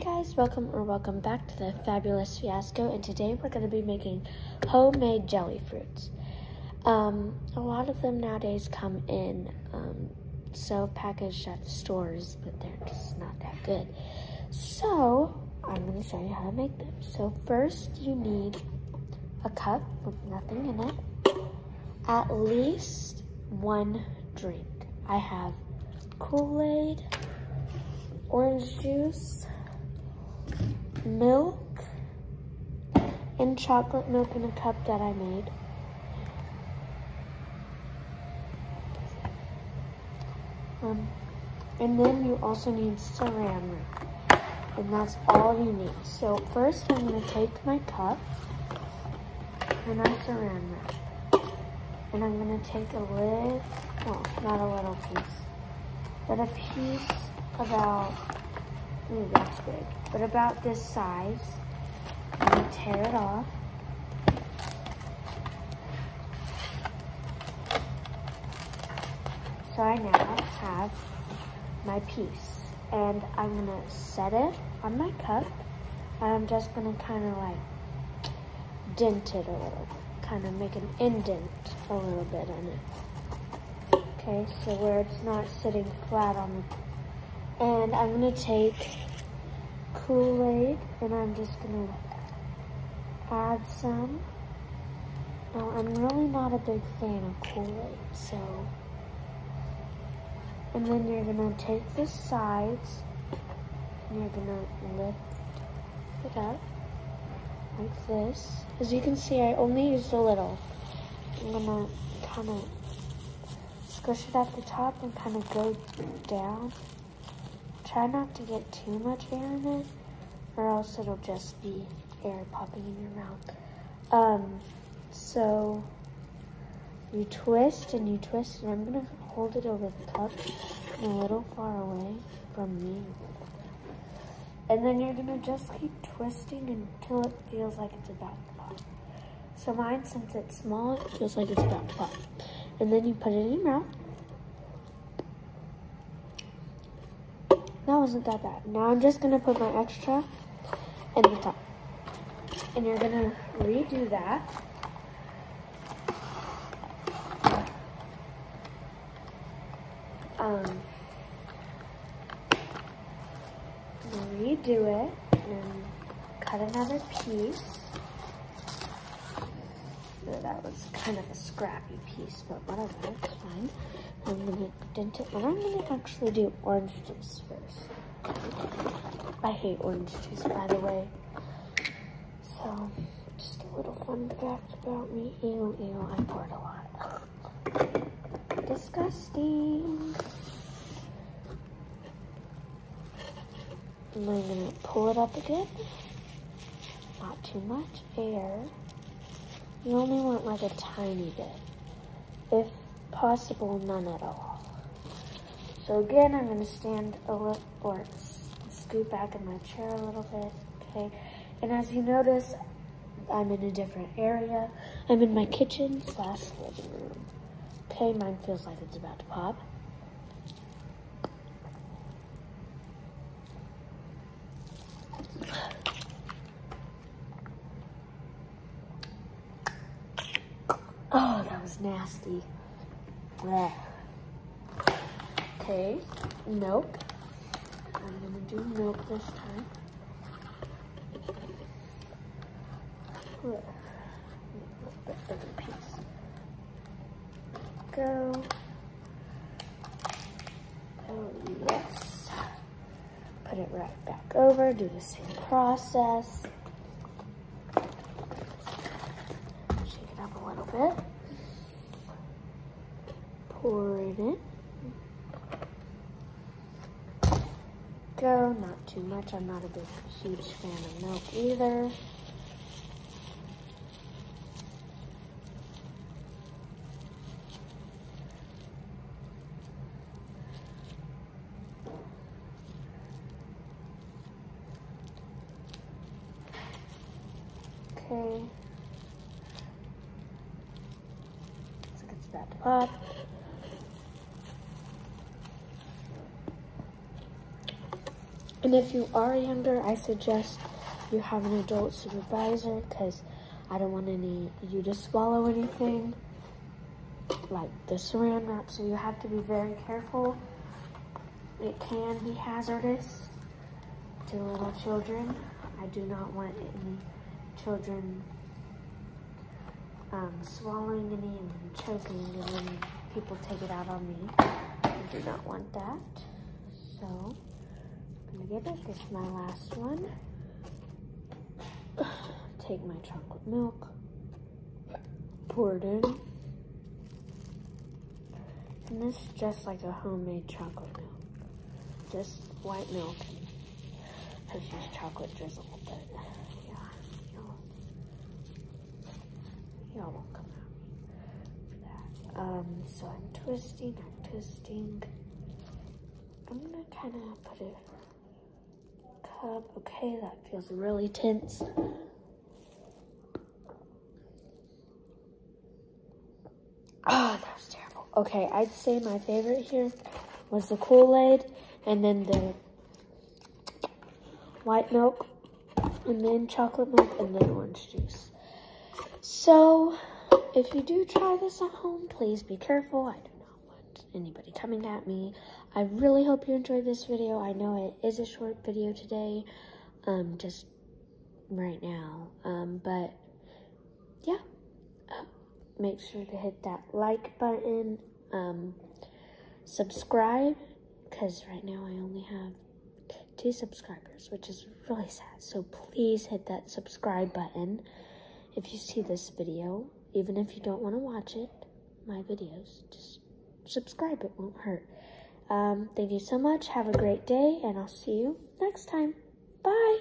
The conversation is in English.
guys, welcome or welcome back to the Fabulous Fiasco and today we're going to be making homemade jelly fruits. Um, a lot of them nowadays come in um, self-packaged at the stores, but they're just not that good. So, I'm going to show you how to make them. So first you need a cup with nothing in it, at least one drink. I have Kool-Aid, orange juice, milk, and chocolate milk in a cup that I made. Um, and then you also need saran wrap. And that's all you need. So first I'm going to take my cup and my saran wrap. And I'm going to take a little, well, not a little piece, but a piece about, ooh, that's big, but about this size. To tear it off. So I now have my piece and I'm gonna set it on my cup and I'm just gonna kind of like dent it a little, kind of make an indent a little bit in it. Okay, so where it's not sitting flat on the, and I'm gonna take Kool-Aid and I'm just gonna add some. Now, I'm really not a big fan of Kool-Aid, so and then you're gonna take the sides and you're gonna lift it up like this. As you can see, I only used a little. I'm gonna kind of squish it at the top and kind of go down. Try not to get too much air in it or else it'll just be air popping in your mouth. Um, so you twist and you twist and I'm gonna hold it over the cup a little far away from me. And then you're gonna just keep twisting until it feels like it's about to pop. So mine, since it's small, it feels like it's about to pop. And then you put it in your mouth. That wasn't that bad. Now I'm just gonna put my extra in the top. And you're gonna redo that. um, redo it and cut another piece. Was kind of a scrappy piece, but whatever, it's fine. I'm gonna dent it, but I'm gonna actually do orange juice first. I hate orange juice, by the way. So, just a little fun fact about me. Ew, ew, I poured a lot disgusting. And I'm gonna pull it up again. Not too much air. You only want like a tiny bit. If possible, none at all. So again, I'm gonna stand a little, or scoot back in my chair a little bit, okay? And as you notice, I'm in a different area. I'm in my kitchen slash living room. Okay, mine feels like it's about to pop. Oh, that was nasty. Blech. Okay, milk. I'm gonna do milk this time. Blech. piece go. Oh, yes. Put it right back over, do the same process. Shake it up a little bit. Pour it in. Go, not too much. I'm not a big, huge fan of milk either. Okay. Like it's about to And if you are younger, I suggest you have an adult supervisor because I don't want any you to swallow anything like the saran wrap. So you have to be very careful. It can be hazardous to little children. I do not want any children um, swallowing any and choking and then people take it out on me. I do not want that. So get it. This is my last one. Take my chocolate milk, pour it in. And this is just like a homemade chocolate milk. Just white milk and use chocolate drizzle, but yeah, y'all, y'all won't come out for that. Um, so I'm twisting, I'm twisting. I'm gonna kind of put it Okay, that feels really tense. Oh, that was terrible. Okay, I'd say my favorite here was the Kool-Aid and then the white milk and then chocolate milk and then orange juice. So, if you do try this at home, please be careful. I do not want anybody coming at me. I really hope you enjoyed this video. I know it is a short video today, um, just right now. Um, but, yeah. Uh, make sure to hit that like button. Um, subscribe, because right now I only have two subscribers, which is really sad. So please hit that subscribe button if you see this video, even if you don't want to watch it, my videos, just subscribe, it won't hurt. Um, thank you so much. Have a great day, and I'll see you next time. Bye.